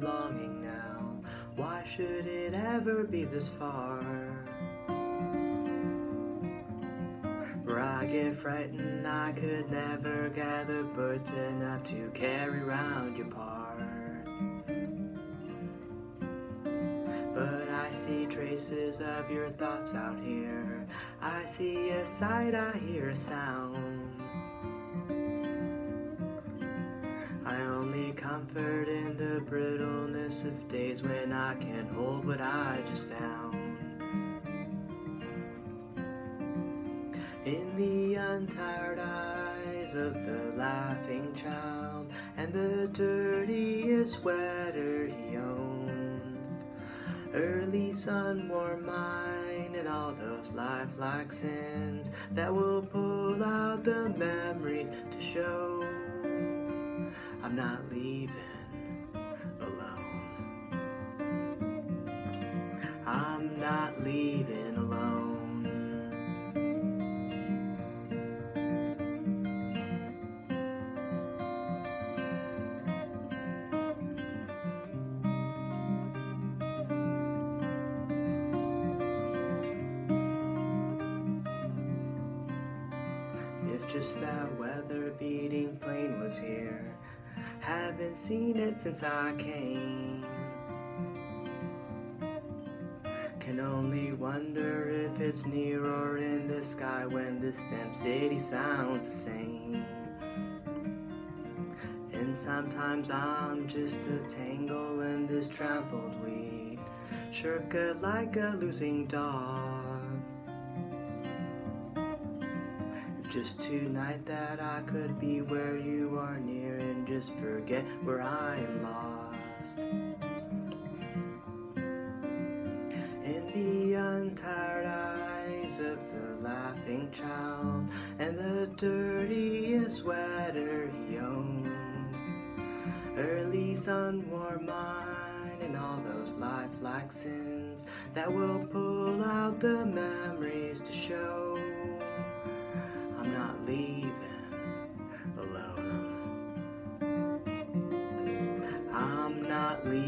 Longing now. Why should it ever be this far? For I get frightened, I could never gather birds enough to carry round your part. But I see traces of your thoughts out here. I see a sight, I hear a sound. Comfort in the brittleness of days when I can't hold what I just found. In the untired eyes of the laughing child and the dirtiest sweater he owns. Early sun warm mind and all those lifelike sins that will pull out the memories to show I'm not leaving alone. I'm not leaving alone. If just that weather beating plane was here, haven't seen it since I came. Can only wonder if it's near or in the sky when this damn city sounds the same. And sometimes I'm just a tangle in this trampled wheat, shirka like a losing dog. Just tonight that I could be where you are near and just forget where I am lost. In the untired eyes of the laughing child and the dirtiest sweater he owns. Early sun warm mine and all those lifelike sins that will pull out the memories Please. leave